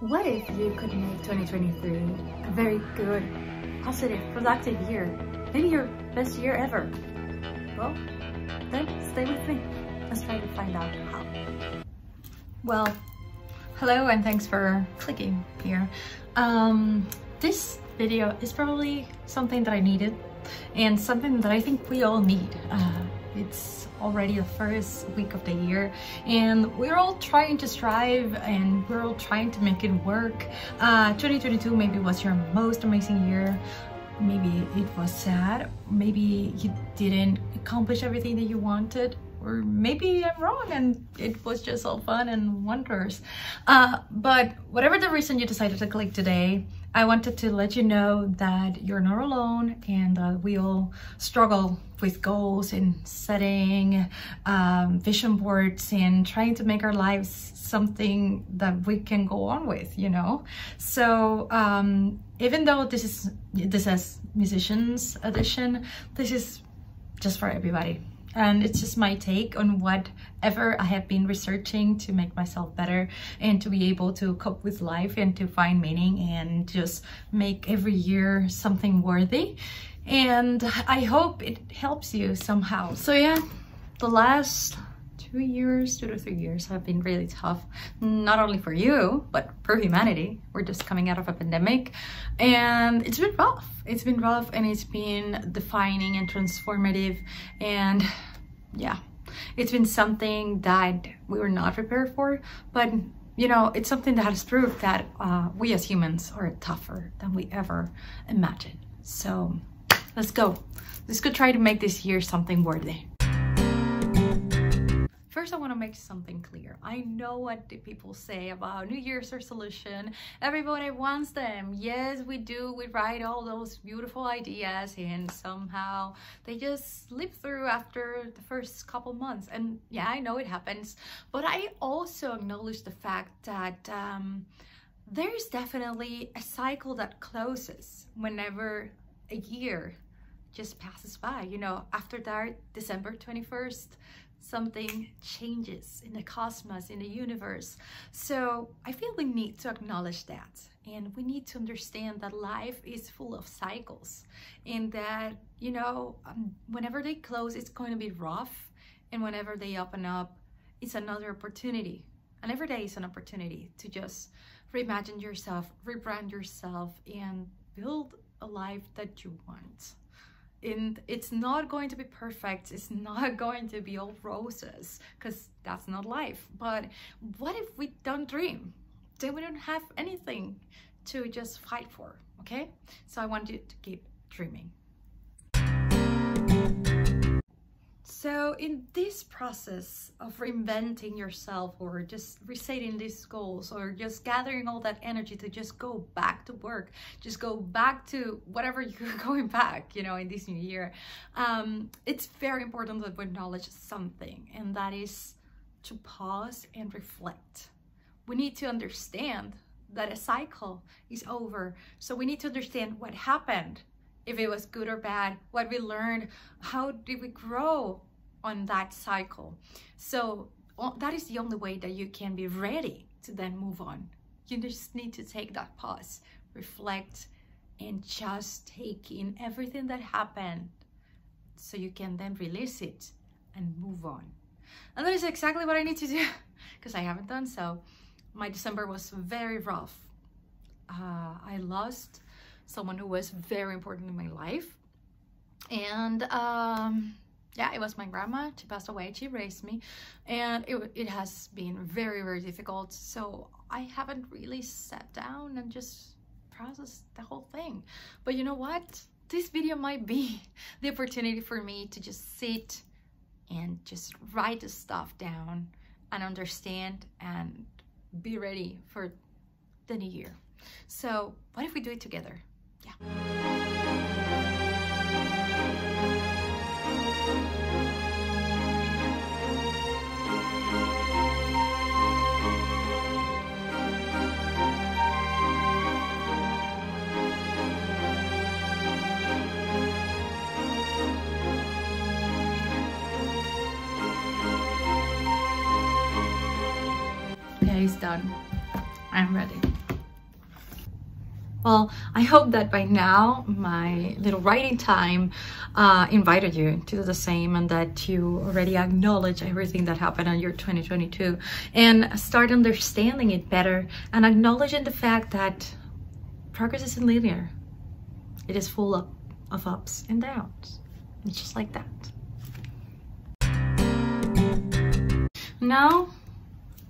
What if you could make 2023 a very good, positive, productive year? Maybe your best year ever? Well, then stay with me. Let's try to find out how. Well, hello and thanks for clicking here. Um, this video is probably something that I needed and something that I think we all need. Uh, it's already the first week of the year and we're all trying to strive and we're all trying to make it work. Uh, 2022 maybe was your most amazing year. Maybe it was sad. Maybe you didn't accomplish everything that you wanted or maybe I'm wrong and it was just all fun and wonders. Uh, but whatever the reason you decided to click today, I wanted to let you know that you're not alone and uh, we all struggle with goals and setting um, vision boards and trying to make our lives something that we can go on with, you know? So um, even though this is this is musicians edition, this is just for everybody and it's just my take on whatever I have been researching to make myself better and to be able to cope with life and to find meaning and just make every year something worthy. And I hope it helps you somehow. So yeah the last two years, two to three years have been really tough, not only for you, but for humanity. We're just coming out of a pandemic and it's been rough. It's been rough and it's been defining and transformative and yeah, it's been something that we were not prepared for, but you know, it's something that has proved that uh, we as humans are tougher than we ever imagined. So let's go. Let's go try to make this year something worthy. First, I want to make something clear. I know what people say about New Year's resolution. Everybody wants them. Yes, we do. We write all those beautiful ideas and somehow they just slip through after the first couple months. And yeah, I know it happens. But I also acknowledge the fact that um, there's definitely a cycle that closes whenever a year just passes by. You know, after that, December 21st, something changes in the cosmos, in the universe. So I feel we need to acknowledge that. And we need to understand that life is full of cycles and that, you know, um, whenever they close, it's going to be rough. And whenever they open up, it's another opportunity. And every day is an opportunity to just reimagine yourself, rebrand yourself, and build a life that you want and it's not going to be perfect. It's not going to be all roses because that's not life. But what if we don't dream? Then we don't have anything to just fight for okay? So i want you to keep dreaming So in this process of reinventing yourself or just resetting these goals or just gathering all that energy to just go back to work, just go back to whatever you're going back, you know, in this new year, um, it's very important that we acknowledge something and that is to pause and reflect. We need to understand that a cycle is over. So we need to understand what happened if it was good or bad, what we learned, how did we grow on that cycle. So that is the only way that you can be ready to then move on. You just need to take that pause, reflect, and just take in everything that happened so you can then release it and move on. And that is exactly what I need to do because I haven't done so. My December was very rough. Uh, I lost someone who was very important in my life. And um, yeah, it was my grandma. She passed away. She raised me. And it, it has been very, very difficult. So I haven't really sat down and just processed the whole thing. But you know what? This video might be the opportunity for me to just sit and just write the stuff down and understand and be ready for the new year. So what if we do it together? Yeah. Done. I'm ready. Well, I hope that by now my little writing time uh, invited you to do the same and that you already acknowledge everything that happened in your 2022 and start understanding it better and acknowledging the fact that progress isn't linear. It is full of, of ups and downs. It's just like that. Now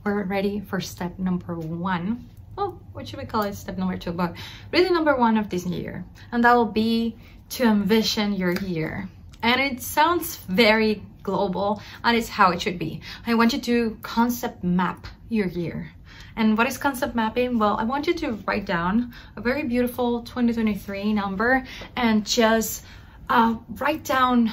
we're ready for step number one well, what should we call it? Step number two, but really number one of this year. And that will be to envision your year. And it sounds very global and it's how it should be. I want you to concept map your year. And what is concept mapping? Well, I want you to write down a very beautiful 2023 number and just uh, write down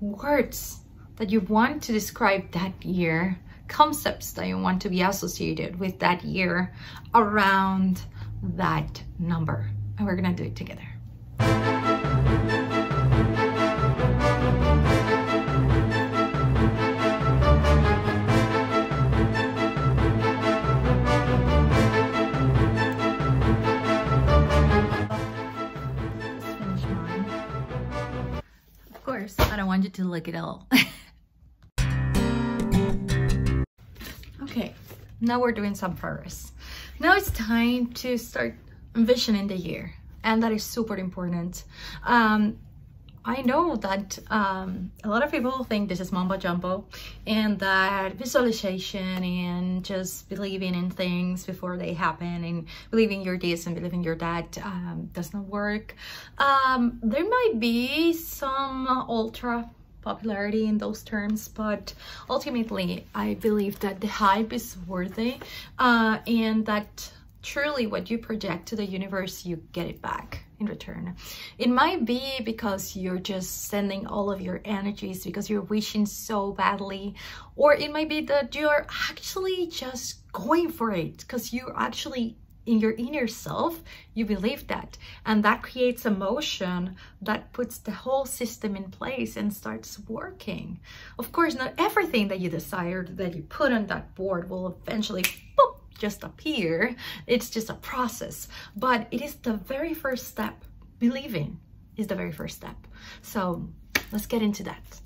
words that you want to describe that year concepts that you want to be associated with that year around that number. And we're gonna do it together. Of course, I don't want you to look at all. Okay, now we're doing some progress. Now it's time to start envisioning the year, and that is super important. Um, I know that um, a lot of people think this is mumbo jumbo and that visualization and just believing in things before they happen and believing your this and believing your that um, does not work. Um, there might be some ultra popularity in those terms but ultimately i believe that the hype is worthy uh, and that truly what you project to the universe you get it back in return. It might be because you're just sending all of your energies because you're wishing so badly or it might be that you're actually just going for it because you're actually in your inner self, you believe that. And that creates emotion that puts the whole system in place and starts working. Of course, not everything that you desired that you put on that board will eventually boop, just appear. It's just a process. But it is the very first step. Believing is the very first step. So let's get into that.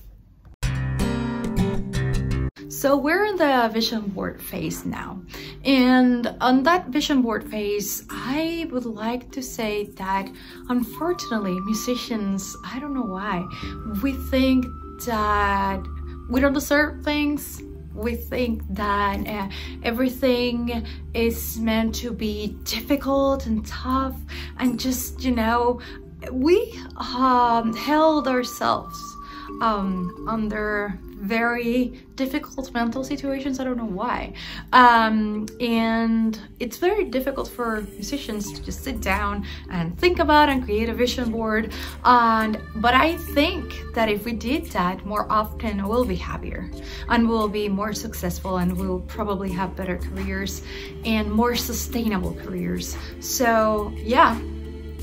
So we're in the vision board phase now. And on that vision board phase, I would like to say that unfortunately, musicians, I don't know why, we think that we don't deserve things we think that uh, everything is meant to be difficult and tough and just you know we um, held ourselves um, under very difficult mental situations. I don't know why. Um, and it's very difficult for musicians to just sit down and think about and create a vision board. And But I think that if we did that more often, we'll be happier and we'll be more successful and we'll probably have better careers and more sustainable careers. So yeah,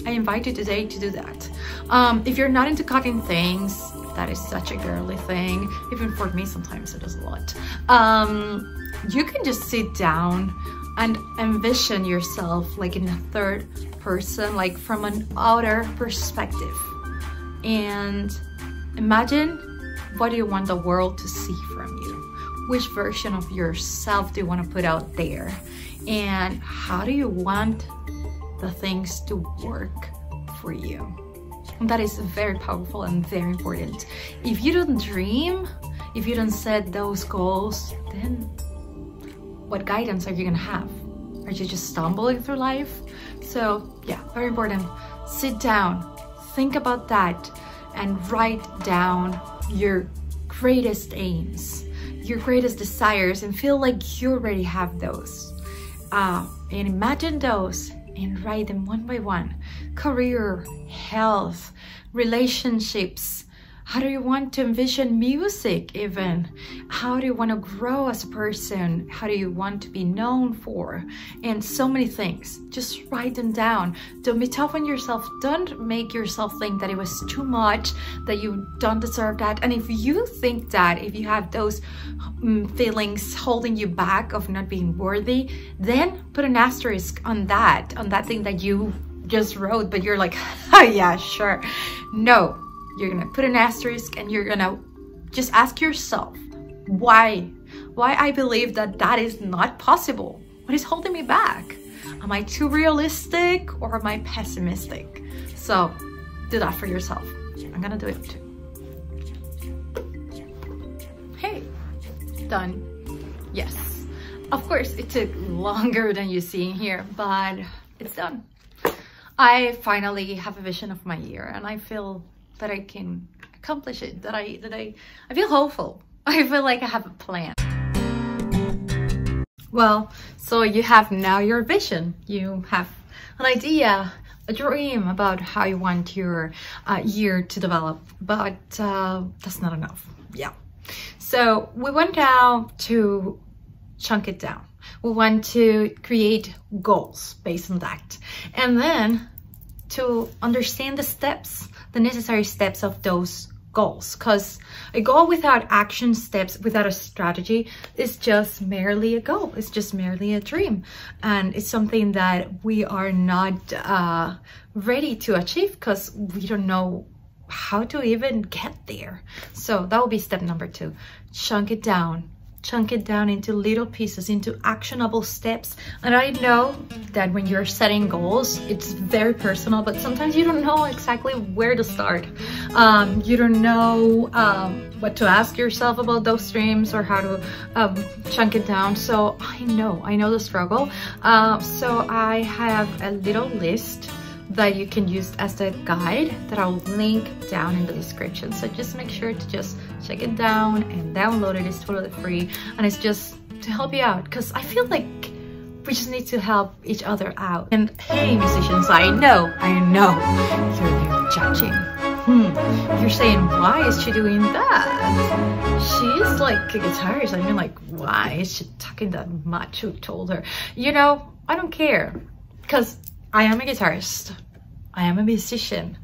I invite you today to do that. Um, if you're not into cutting things, that is such a girly thing. Even for me, sometimes it is a lot. Um, you can just sit down and envision yourself like in a third person, like from an outer perspective. And imagine what do you want the world to see from you? Which version of yourself do you want to put out there? And how do you want the things to work for you? That is very powerful and very important. If you don't dream, if you don't set those goals, then what guidance are you gonna have? Are you just stumbling through life? So yeah, very important. Sit down, think about that, and write down your greatest aims, your greatest desires, and feel like you already have those. Uh, and imagine those and write them one by one. Career, health, relationships, how do you want to envision music even? How do you want to grow as a person? How do you want to be known for? And so many things. Just write them down. Don't be tough on yourself. Don't make yourself think that it was too much, that you don't deserve that. And if you think that, if you have those um, feelings holding you back of not being worthy, then put an asterisk on that, on that thing that you just wrote, but you're like, oh yeah, sure. No, you're gonna put an asterisk and you're gonna just ask yourself, why? Why I believe that that is not possible? What is holding me back? Am I too realistic or am I pessimistic? So do that for yourself. I'm gonna do it too. Hey, done. Yes. Of course, it took longer than you see in here, but it's done. I finally have a vision of my year and I feel that I can accomplish it, that I, that I, I feel hopeful. I feel like I have a plan. Well, so you have now your vision. You have an idea, a dream about how you want your uh, year to develop, but uh, that's not enough. Yeah. So we went out to chunk it down. We want to create goals based on that. And then to understand the steps, the necessary steps of those goals. Because a goal without action steps without a strategy is just merely a goal. It's just merely a dream. And it's something that we are not uh, ready to achieve because we don't know how to even get there. So that will be step number two. Chunk it down chunk it down into little pieces, into actionable steps. And I know that when you're setting goals, it's very personal, but sometimes you don't know exactly where to start. Um, you don't know um, what to ask yourself about those dreams or how to um, chunk it down. So I know, I know the struggle. Uh, so I have a little list that you can use as a guide that I'll link down in the description. So just make sure to just check it down and download it. It's totally free and it's just to help you out because I feel like we just need to help each other out. And hey musicians, I know, I know you're judging. Hmm, you're saying, why is she doing that? She's like a guitarist. I mean like, why is she talking that much? Who told her? You know, I don't care because I am a guitarist. I am a musician,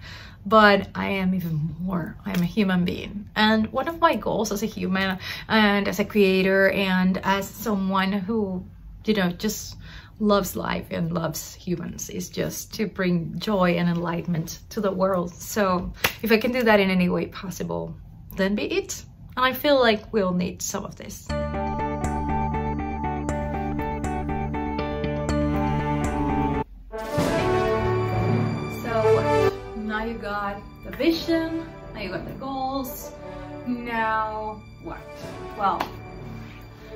but I am even more. I am a human being. And one of my goals as a human and as a creator and as someone who, you know, just loves life and loves humans is just to bring joy and enlightenment to the world. So if I can do that in any way possible, then be it. And I feel like we'll need some of this. You got the vision, now you got the goals. Now what? Well,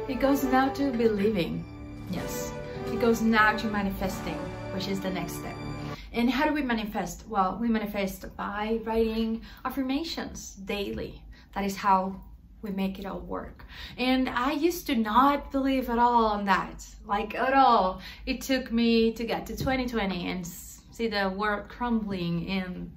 it goes now to believing. Yes, it goes now to manifesting, which is the next step. And how do we manifest? Well, we manifest by writing affirmations daily. That is how we make it all work. And I used to not believe at all on that, like at all. It took me to get to 2020 and see the world crumbling and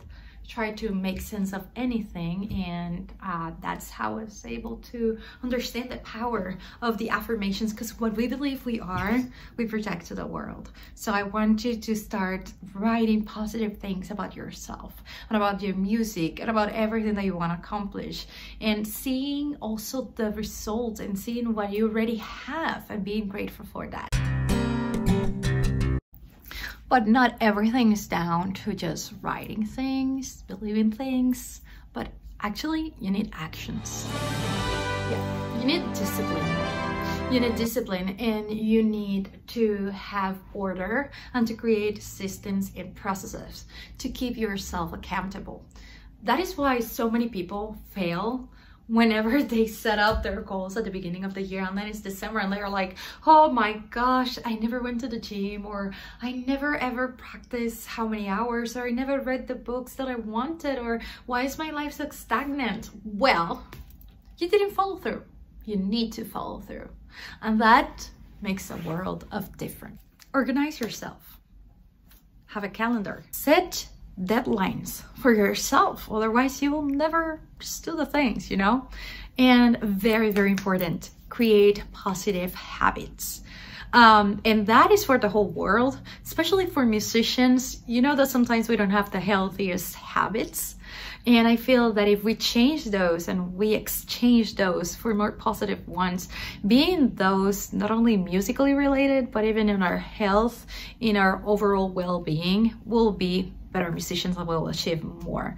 try to make sense of anything. And uh, that's how I was able to understand the power of the affirmations because what we believe we are we project to the world. So I want you to start writing positive things about yourself and about your music and about everything that you want to accomplish. And seeing also the results and seeing what you already have and being grateful for that but not everything is down to just writing things, believing things, but actually you need actions. Yeah, you need discipline. You need discipline and you need to have order and to create systems and processes to keep yourself accountable. That is why so many people fail whenever they set out their goals at the beginning of the year and then it's December and they're like, oh my gosh, I never went to the gym or I never ever practiced how many hours or I never read the books that I wanted or why is my life so stagnant? Well, you didn't follow through. You need to follow through. And that makes a world of difference. Organize yourself. Have a calendar. Set deadlines for yourself. Otherwise, you will never just do the things, you know? And very, very important, create positive habits. Um, and that is for the whole world, especially for musicians. You know that sometimes we don't have the healthiest habits. And I feel that if we change those and we exchange those for more positive ones, being those not only musically related, but even in our health, in our overall well-being, will be better musicians will achieve more.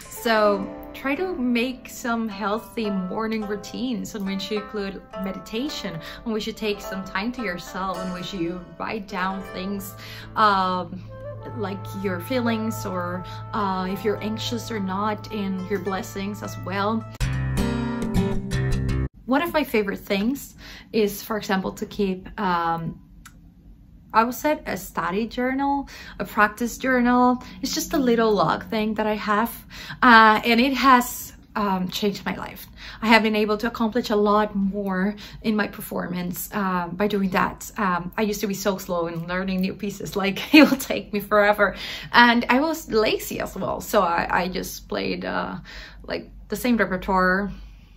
So try to make some healthy morning routines in which you include meditation, in which you take some time to yourself, in which you write down things um, like your feelings or uh, if you're anxious or not and your blessings as well. One of my favorite things is, for example, to keep um, I would say a study journal, a practice journal. It's just a little log thing that I have uh, and it has um, changed my life. I have been able to accomplish a lot more in my performance uh, by doing that. Um, I used to be so slow in learning new pieces, like it will take me forever. And I was lazy as well. So I, I just played uh, like the same repertoire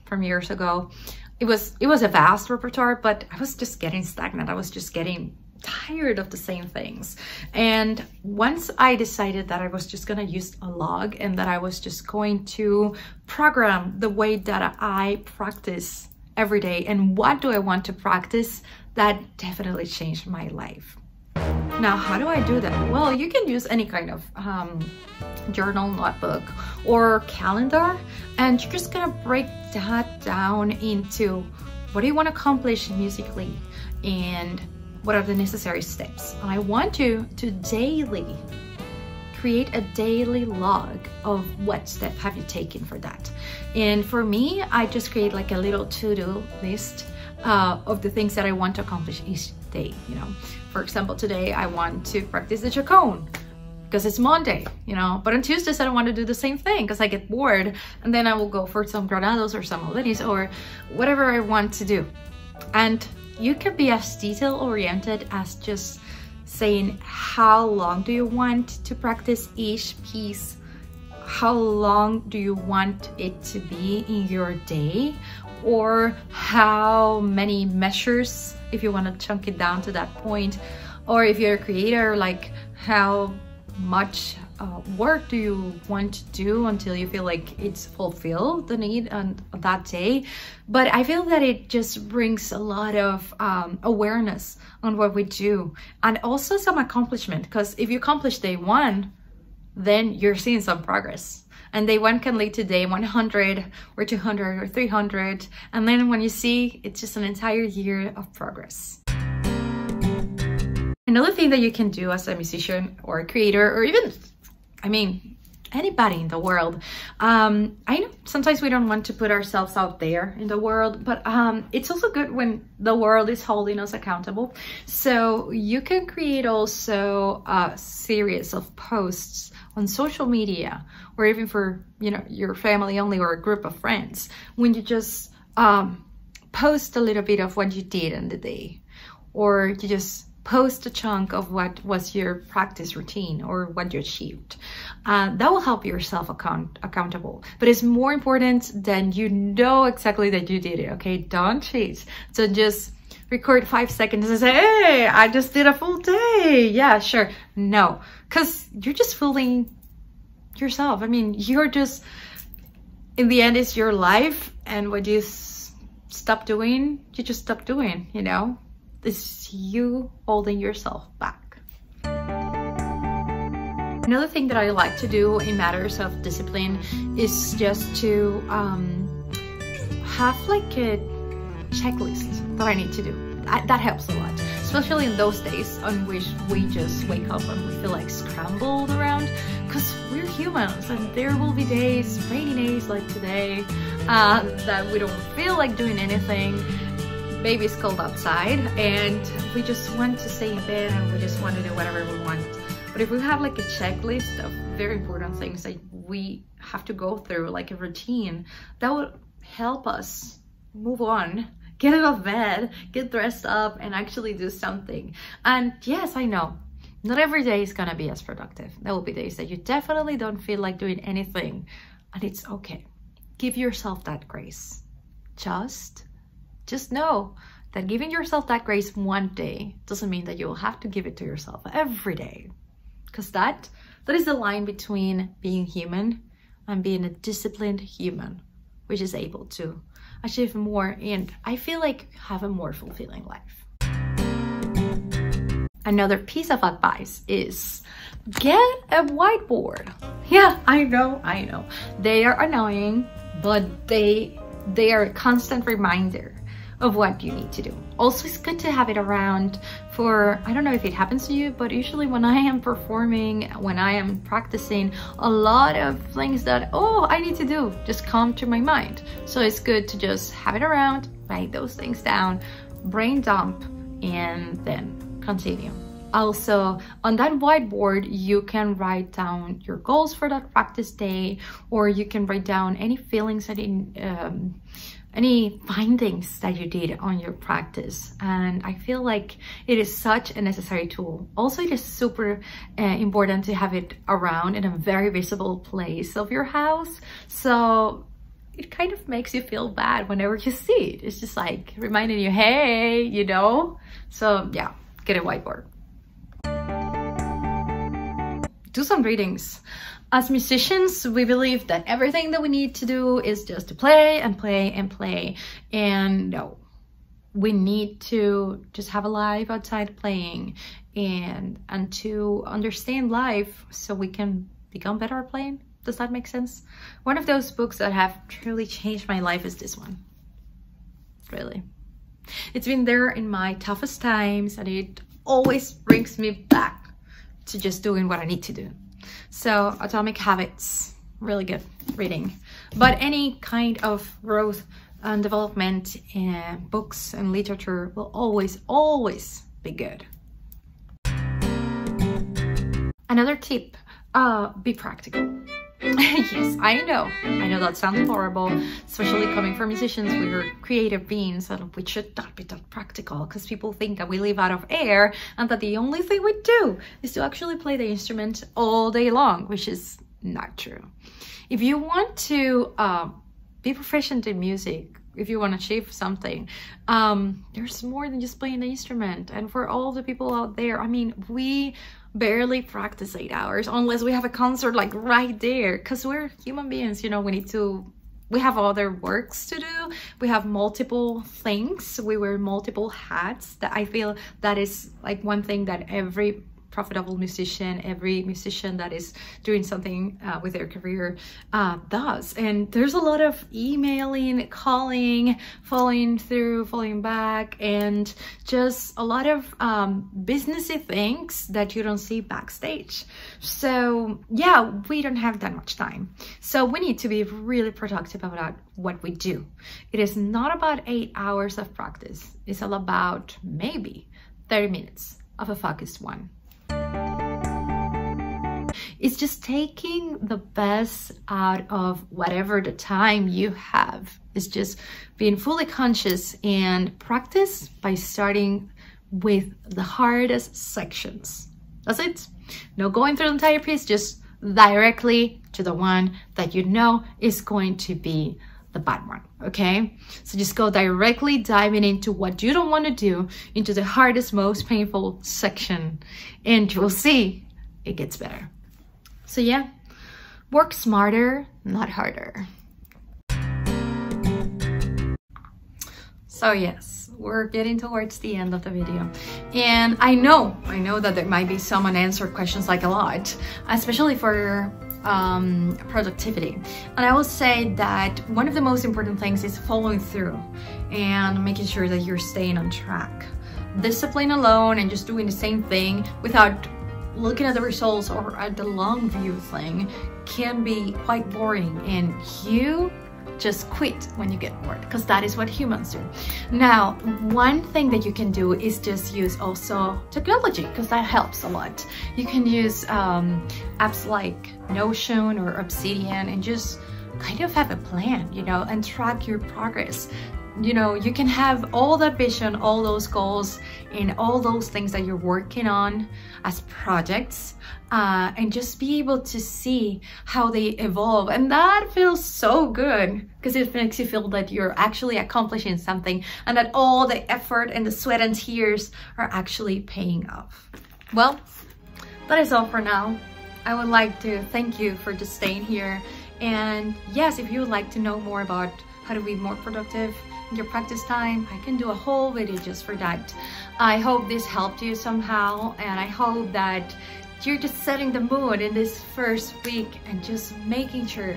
from years ago. It was, it was a vast repertoire, but I was just getting stagnant. I was just getting tired of the same things. And once I decided that I was just gonna use a log and that I was just going to program the way that I practice every day and what do I want to practice, that definitely changed my life. Now, how do I do that? Well, you can use any kind of um, journal, notebook, or calendar, and you're just gonna break that down into what do you want to accomplish musically and what are the necessary steps. I want you to daily create a daily log of what step have you taken for that. And for me, I just create like a little to-do list uh, of the things that I want to accomplish each day. You know, for example, today I want to practice the chaconne because it's Monday, you know, but on Tuesdays I don't want to do the same thing because I get bored and then I will go for some granados or some melodies or whatever I want to do. And you can be as detail oriented as just saying how long do you want to practice each piece? How long do you want it to be in your day? Or how many measures if you want to chunk it down to that point? Or if you're a creator like how much uh, work do you want to do until you feel like it's fulfilled the need on that day? But i feel that it just brings a lot of um, awareness on what we do and also some accomplishment because if you accomplish day one then you're seeing some progress. And day one can lead to day 100 or 200 or 300 and then when you see it's just an entire year of progress. Another thing that you can do as a musician or a creator or even I mean, anybody in the world. Um, I know sometimes we don't want to put ourselves out there in the world, but um, it's also good when the world is holding us accountable. So you can create also a series of posts on social media or even for, you know, your family only or a group of friends when you just um, post a little bit of what you did in the day or you just post a chunk of what was your practice routine or what you achieved. Uh, that will help yourself account accountable. But it's more important than you know exactly that you did it, okay? Don't cheat. So just record five seconds and say, hey, I just did a full day. Yeah, sure. No, because you're just fooling yourself. I mean, you're just, in the end, it's your life. And what you stop doing, you just stop doing, you know? It's you holding yourself back. Another thing that I like to do in matters of discipline is just to um, have like a checklist that I need to do. I, that helps a lot, especially in those days on which we just wake up and we feel like scrambled around because we're humans and there will be days, rainy days like today, uh, that we don't feel like doing anything baby's cold outside and we just want to stay in bed and we just want to do whatever we want. But if we have like a checklist of very important things that we have to go through, like a routine, that would help us move on, get out of bed, get dressed up and actually do something. And yes, I know, not every day is gonna be as productive. There will be days that you definitely don't feel like doing anything and it's okay. Give yourself that grace. Just just know that giving yourself that grace one day doesn't mean that you'll have to give it to yourself every day. Because that, that is the line between being human and being a disciplined human, which is able to achieve more and I feel like have a more fulfilling life. Another piece of advice is get a whiteboard. Yeah, I know, I know. They are annoying, but they they are a constant reminder of what you need to do. Also, it's good to have it around for, I don't know if it happens to you, but usually when I am performing, when I am practicing, a lot of things that, oh, I need to do just come to my mind. So it's good to just have it around, write those things down, brain dump, and then continue. Also, on that whiteboard, you can write down your goals for that practice day, or you can write down any feelings that in, um, any findings that you did on your practice and I feel like it is such a necessary tool. Also it is super uh, important to have it around in a very visible place of your house so it kind of makes you feel bad whenever you see it. It's just like reminding you, hey, you know? So yeah, get a whiteboard. Do some readings. As musicians, we believe that everything that we need to do is just to play and play and play. And no, we need to just have a life outside playing and and to understand life so we can become better at playing. Does that make sense? One of those books that have truly changed my life is this one. Really. It's been there in my toughest times and it always brings me back to just doing what I need to do. So Atomic Habits, really good reading. But any kind of growth and development in books and literature will always, always be good. Another tip, uh, be practical. yes, I know. I know that sounds horrible, especially coming from musicians. We're creative beings and we should not be that practical because people think that we live out of air and that the only thing we do is to actually play the instrument all day long, which is not true. If you want to uh, be proficient in music, if you want to achieve something um there's more than just playing the instrument and for all the people out there i mean we barely practice eight hours unless we have a concert like right there. Because we're human beings you know we need to we have other works to do. We have multiple things. We wear multiple hats. That i feel that is like one thing that every profitable musician, every musician that is doing something uh, with their career uh, does. And there's a lot of emailing, calling, following through, following back, and just a lot of um, businessy things that you don't see backstage. So yeah, we don't have that much time. So we need to be really productive about what we do. It is not about eight hours of practice. It's all about maybe 30 minutes of a focused one. It's just taking the best out of whatever the time you have. It's just being fully conscious and practice by starting with the hardest sections. That's it. No going through the entire piece, just directly to the one that you know is going to be the bad one, okay? So just go directly diving into what you don't want to do, into the hardest, most painful section, and you'll see it gets better. So yeah, work smarter, not harder. So yes, we're getting towards the end of the video. And I know, I know that there might be some unanswered questions like a lot, especially for um, productivity. And I will say that one of the most important things is following through and making sure that you're staying on track. Discipline alone and just doing the same thing without looking at the results or at the long view thing can be quite boring and you just quit when you get bored because that is what humans do. Now, one thing that you can do is just use also technology because that helps a lot. You can use um, apps like Notion or Obsidian and just kind of have a plan, you know, and track your progress you know you can have all that vision all those goals and all those things that you're working on as projects uh, and just be able to see how they evolve. And that feels so good because it makes you feel that you're actually accomplishing something and that all the effort and the sweat and tears are actually paying off. Well that is all for now. I would like to thank you for just staying here. And yes if you would like to know more about how to be more productive your practice time. I can do a whole video just for that. I hope this helped you somehow and I hope that you're just setting the mood in this first week and just making sure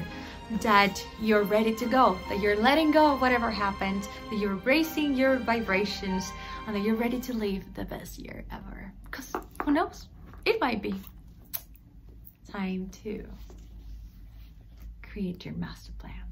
that you're ready to go, that you're letting go of whatever happened, that you're raising your vibrations, and that you're ready to live the best year ever. Because who knows? It might be time to create your master plans.